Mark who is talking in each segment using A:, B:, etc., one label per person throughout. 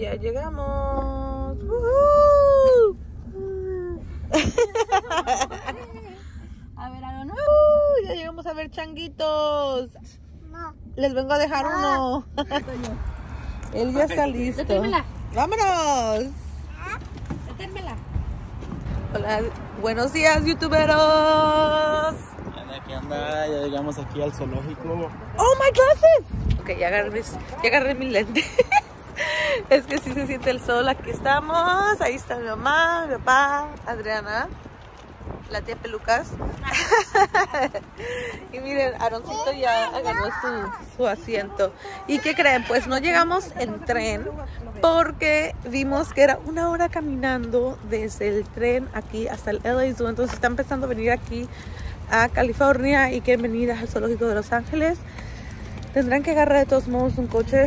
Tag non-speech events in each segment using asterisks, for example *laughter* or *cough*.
A: Ya llegamos. ¡Woohoo! *laughs*
B: A ver, Aaron.
A: ¡Uh! Ya llegamos a ver changuitos. Les vengo a dejar uno. *laughs* Él ya está listo.
B: Detérmela.
A: ¡Vámonos!
B: Detérmela.
A: Hola, buenos días, youtuberos.
C: ¿qué onda? Ya llegamos aquí al zoológico.
A: ¡Oh, my glasses! Ok, ya agarré, mis- ya agarré mis lentes. *laughs* *laughs* es que sí se siente el sol. Aquí estamos. Ahí está mi mamá, mi papá, Adriana, la tía Pelucas. *laughs* y miren, Aaroncito ya agarró su, su asiento. ¿Y qué creen? Pues no llegamos en tren porque vimos que era una hora caminando desde el tren aquí hasta el LA Zoo. Entonces están empezando a venir aquí a California y quieren venir al zoológico de Los Ángeles. Tendrán que agarrar de todos modos un coche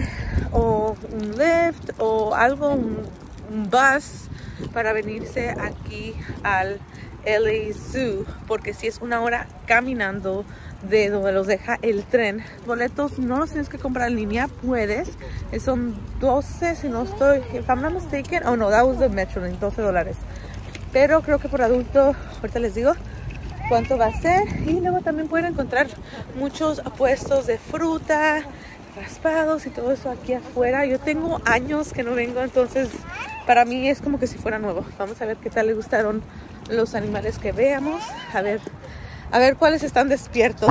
A: o un lift o algo, un, bus para venirse aquí al LA Zoo porque si es una hora caminando de donde los deja el tren. Boletos no los tienes que comprar en línea, puedes. Eh, Son 12, si no estoy, if I'm not mistaken, oh no, that was the Metrolink, 12 dólares. Pero creo que por adulto, ahorita les digo cuánto va a ser. Y luego también pueden encontrar muchos puestos de fruta, raspados y todo eso aquí afuera. Yo tengo años que no vengo, entonces para mí es como que si fuera nuevo. Vamos a ver qué tal le gustaron los animales que veamos. A ver, a ver cuáles están despiertos.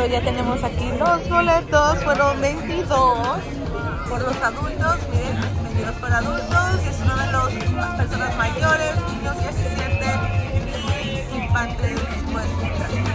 A: So, ya tenemos aquí los boletos, fueron 22 por los adultos, miren, 22 por adultos, 19 los las personas mayores, niños 17 y infantes pues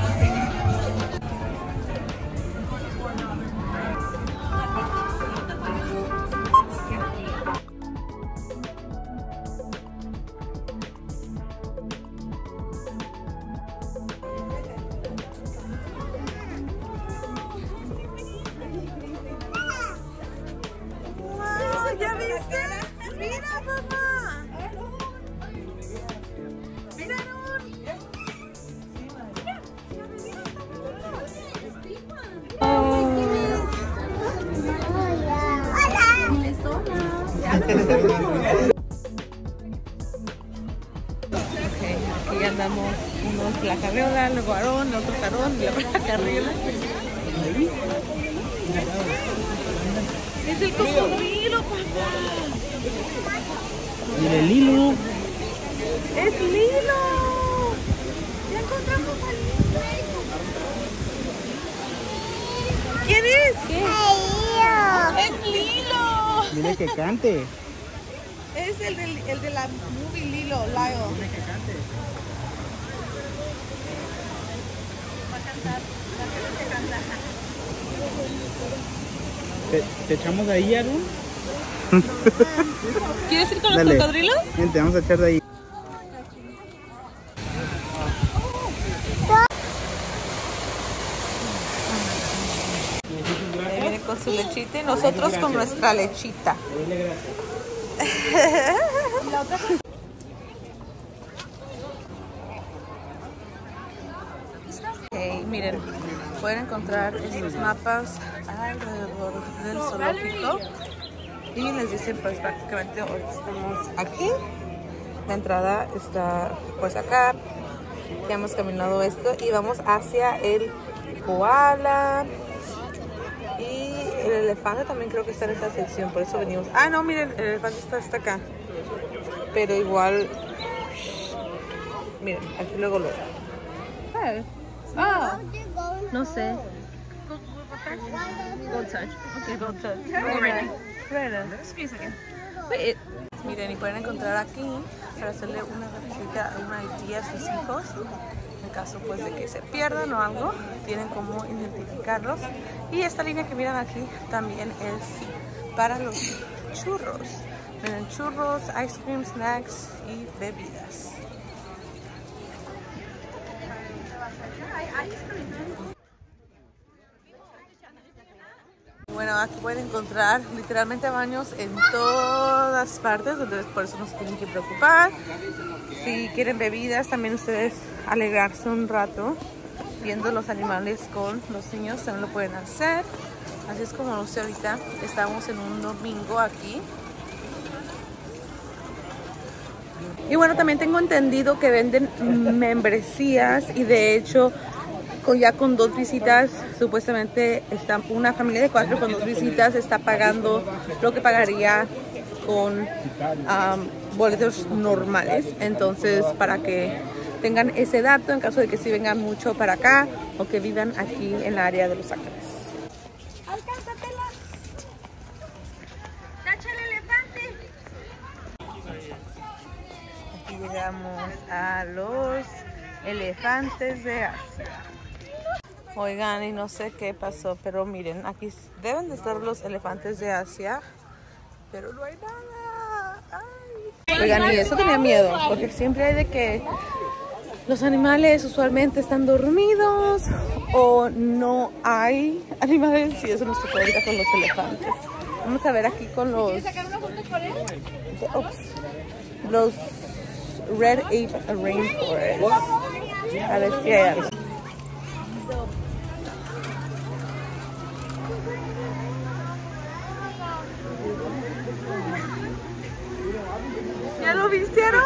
A: carriola, luego Aarón, el otro Aarón, y luego la carriola. Es el cocodrilo, papá.
C: Mire, Lilu.
A: ¡Es Lilo! ¡Ya encontramos a Lilo! ¿Quién es? ¡Es Lilo!
C: Mire que cante.
A: Es el, del, el de la movie Lilo, Lilo.
C: ¿Te, te echamos de ahí, Aaron? *laughs*
A: ¿Quieres ir con los cocodrilos?
C: Vente, vamos a echar de ahí.
A: Viene con su lechita y nosotros con nuestra lechita. *laughs* Ok, miren, pueden encontrar estos mapas alrededor del zoológico y les dicen pues prácticamente hoy estamos aquí. La entrada está pues acá. Ya hemos caminado esto y vamos hacia el koala. Y el elefante también creo que está en esta sección, por eso venimos. Ah, no, miren, el elefante está hasta acá. Pero igual, miren, aquí luego lo.
B: Oh. No sé. Go touch. Okay, go touch.
A: Wait, Miren, y pueden encontrar aquí para hacerle una visita a una guía a sus hijos. En caso pues de que se pierdan o algo, tienen cómo identificarlos. Y esta línea que miran aquí también es para los churros. Miren, churros, ice cream, snacks y bebidas. Bueno, aquí pueden encontrar literalmente baños en todas partes, entonces por eso no se tienen que preocupar. Si quieren bebidas, también ustedes alegrarse un rato viendo los animales con los niños, también lo pueden hacer. Así es como no sé ahorita, estamos en un domingo aquí. Y bueno, también tengo entendido que venden membresías y de hecho con, ya con dos visitas, supuestamente está una familia de cuatro con dos visitas está pagando lo que pagaría con boletos normales. Entonces, para que tengan ese dato en caso de que sí vengan mucho para acá o que vivan aquí en la área de Los Ángeles.
D: ¡Alcánzatela! ¡Tacha el elefante!
A: Aquí llegamos a los elefantes de Asia. Oigan, y no sé qué pasó, pero miren, aquí deben de estar los elefantes de Asia, pero no hay nada. Ay. Oigan, y eso tenía miedo, porque siempre hay de que los animales usualmente están dormidos o no hay *laughs* animales y eso nos tocó ahorita con los elefantes. Vamos a ver aquí con los... Ups. los Red Ape Rainforest. A ver si hay algo. ¿Ya lo vistieron?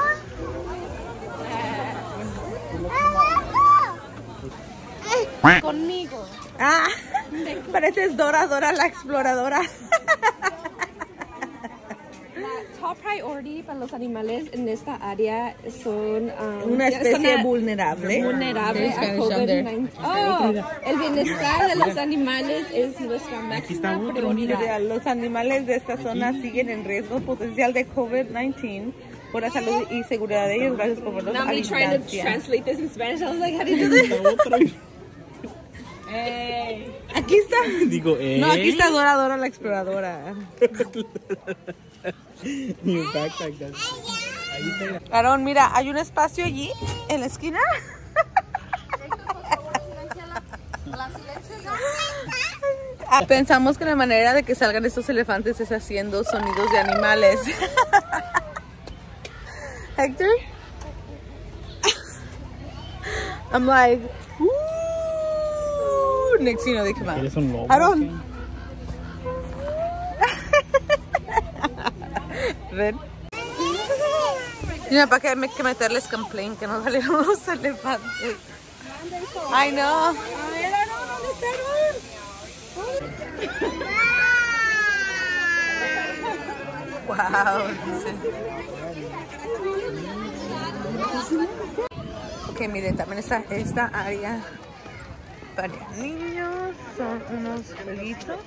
B: Conmigo.
A: Ah, *laughs* pareces Dora, Dora la exploradora.
B: Priority para los animales en esta área son um,
A: Una especie
B: a-
A: vulnerable.
B: vulnerable a COVID-19. Oh, el bienestar de los animales es nuestra máxima prioridad.
A: Los animales de esta zona siguen en riesgo potencial de COVID-19 por la salud y seguridad de ellos. Gracias por vernos
B: Now
A: a
B: me trying to translate this in Spanish. I was like, how do you do this?
A: Aquí está.
C: Digo, eh.
A: No, aquí está Dora, Dora la exploradora. *laughs*
C: Your backpack does.
A: Aaron, mira, hay un espacio allí en la esquina. *laughs* Ah, Pensamos que la manera de que salgan estos elefantes es haciendo sonidos de animales. *laughs* Hector? I'm like, "Ooh." Next you know, they come out. Ven. Mira, para que hay que meterles complaint que no salieron *laughs* los elefantes. Ay, no. Wow, dice. Ok, miren, también está esta área para niños. Son unos jueguitos.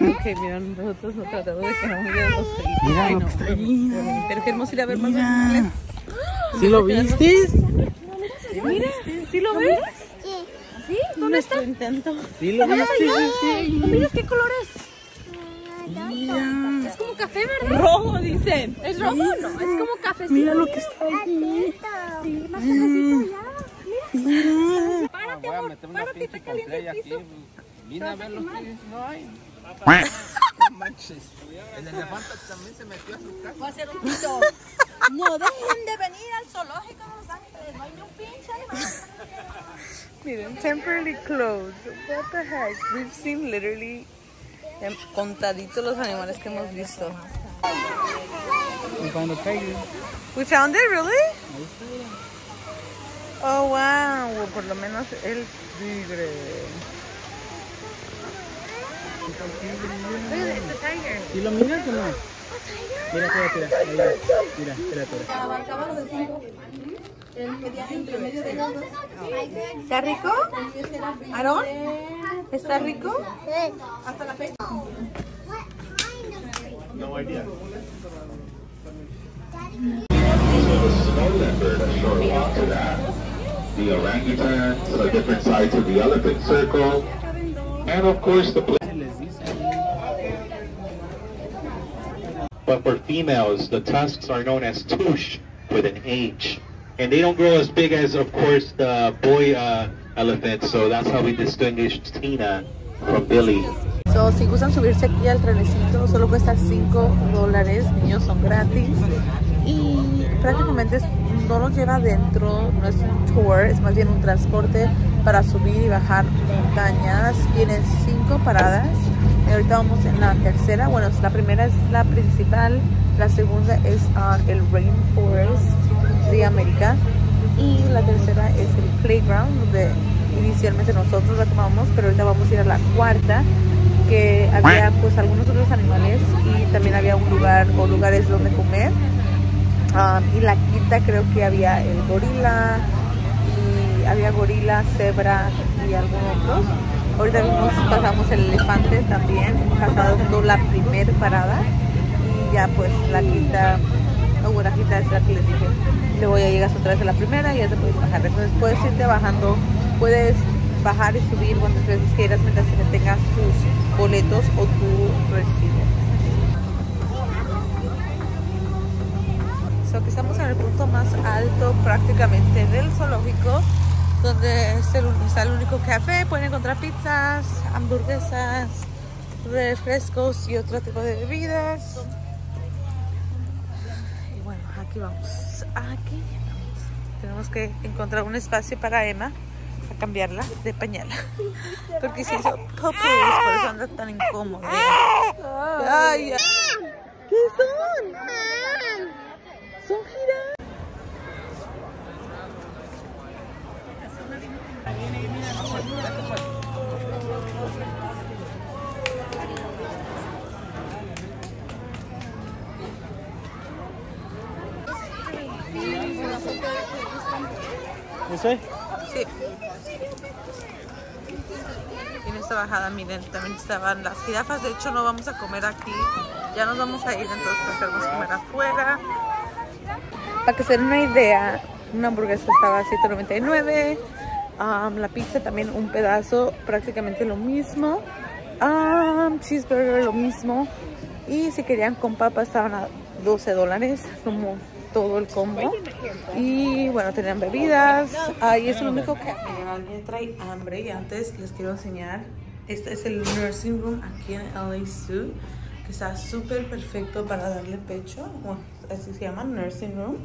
A: Ok, miren, nosotros no tratamos de que no miren los jueguitos.
C: Mira
A: Ay, no,
C: que está
A: pero-
C: allí,
A: Pero queremos ir a ver más animales.
C: ¿Sí lo viste?
A: Mira, ¿sí lo ves?
D: Sí.
A: ¿Dónde está? intento.
C: ¿Sí lo viste? Sí.
B: Mira qué color es.
C: Mira.
B: Es como café, ¿verdad?
A: Rojo, dicen.
B: ¿Es rojo? No, es como cafecito.
C: Mira lo que está allí.
D: Sí, más cafecito ya. *laughs*
B: Párate,
E: voy a
B: amor.
E: meter una
B: Párate,
E: pinche
B: está caliente el
E: complay aquí.
B: piso.
E: Vine a ver los que no hay. No manches. El elefante también se metió a su casa.
F: Va a ser un pito. No dejen de venir al zoológico de Los Ángeles. No hay ni un pinche animal.
A: Miren, temporarily closed. What the heck? We've seen literally em, contaditos los animales que hemos visto.
C: We found a tiger.
A: We found it, really? Oh, wow. O por lo menos el tigre.
C: ¿Sí lo miras o no? Mira, espérate, mira. Mira, mira, espérate. espérate.
A: ¿Está rico? ¿Aarón? ¿Está rico?
G: The orangutan, so different sides of the elephant circle, and of course the. But for females, the tusks are known as touche with an H, and they don't grow as big as, of course, the boy uh, elephant. So that's how we distinguish Tina from Billy.
A: So, si gustan subirse aquí al trenecito, solo cuesta 5 dólares, niños son gratis y prácticamente no los lleva adentro, no es un tour, es más bien un transporte para subir y bajar montañas. Tiene 5 paradas. Y ahorita vamos en la tercera, bueno, la primera es la principal, la segunda es ah, el Rainforest de América y la tercera es el Playground donde inicialmente nosotros la tomamos, pero ahorita vamos a ir a la cuarta que había pues algunos otros animales y también había un lugar o lugares donde comer Y la quinta creo que había el gorila y había gorila, cebra y algunos otros. Ahorita vimos, pasamos el elefante también pasando la primer parada y ya pues la quinta o la quinta es la que les dije luego ya llegas otra vez a la primera y ya te puedes bajar. Entonces puedes irte bajando puedes bajar y subir cuantas veces quieras mientras tengas tus boletos o tu recibo Que estamos en el punto más alto prácticamente del zoológico, donde es el- está el único café. Pueden encontrar pizzas, hamburguesas, refrescos y otro tipo de bebidas. Y bueno, aquí vamos. Aquí vamos. Tenemos que encontrar un espacio para Emma a cambiarla de pañal. *laughs* Porque se hizo popos, por eso anda tan incómoda. Ay, ay. ¿Qué? Son
C: ¿Eso es?
A: Sí. Y en esta bajada, miren, también estaban las jirafas. De hecho, no vamos a comer aquí. Ya nos vamos a ir, entonces preferimos comer afuera. Para que se den una idea, una hamburguesa estaba a 7.99. La pizza también un pedazo, prácticamente lo mismo. Um, cheeseburger lo mismo. Y si querían con papa estaban a 12 dólares, como todo el combo. Y bueno, tenían bebidas. Ahí es lo único que... Alguien trae hambre y antes les quiero enseñar. Este es el nursing room aquí en LA Zoo, que está súper perfecto para darle pecho. Bueno, así se llama, nursing room.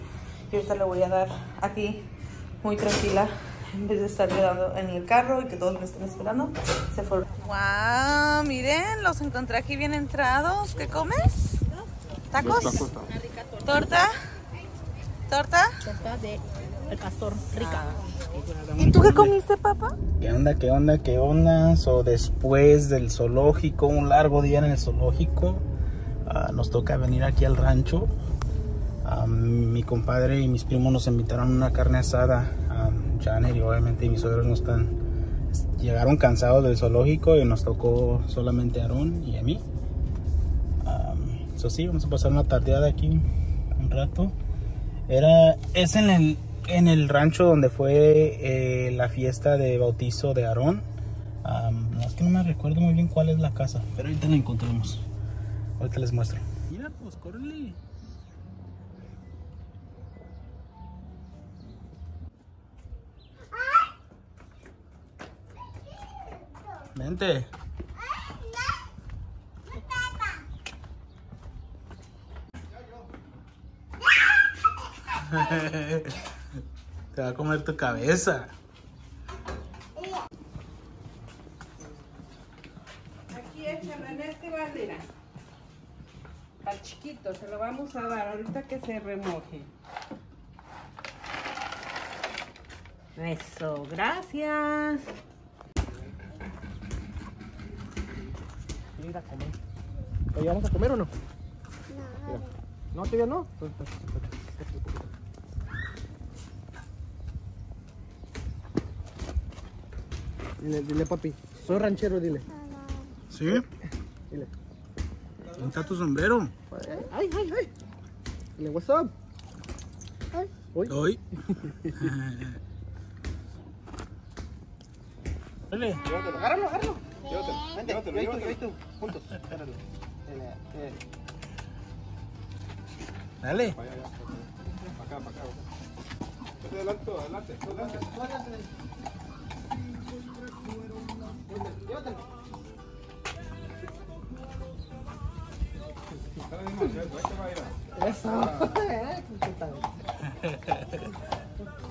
A: Y ahorita le voy a dar aquí muy tranquila en vez de estarle dando en el carro y que todos me estén esperando. Se fue. ¡Wow! Miren, los encontré aquí bien entrados. ¿Qué comes? ¿Tacos? ¿Torta? ¿Torta?
F: Torta de el pastor rica.
A: ¿Y tú qué comiste, papá?
C: ¿Qué onda, qué onda, qué onda? So, después del zoológico, un largo día en el zoológico, ah, nos toca venir aquí al rancho. Ah, mi compadre y mis primos nos invitaron a una carne asada. Um, Janet y obviamente mis suegros no están. Llegaron cansados del zoológico y nos tocó solamente a Aarón y a mí. Um, so, sí, vamos a pasar una tardeada aquí un rato. Era, es en el, en el rancho donde fue eh, la fiesta de bautizo de Aarón. No, es que no me recuerdo muy bien cuál es la casa, pero ahorita la encontramos. Ahorita les muestro. Mira, pues córrele. *laughs* Te va a comer tu cabeza.
B: Aquí en este bandera. Al chiquito, se lo vamos a dar ahorita que se remoje. Eso, gracias.
E: Ir a comer. ¿Oye, vamos a comer o no? No. ¿No, todavía no? Entonces, Dile, dile, papi. Soy ranchero, dile.
C: ¿Sí?
E: Dile.
C: ¿Dónde está tu sombrero?
E: Ay, ay, ay. Dile, what's up?
C: Hoy. *laughs* Dale.
E: Llévatelo, agárralo, agárralo. Llévatelo. Vente, llévatelo, llévatelo. Tú, yo tú. Juntos. Espéralo. Adelante, adelante, adelante. Adelante. Llévatelo. Eso. *laughs* Ah. *laughs*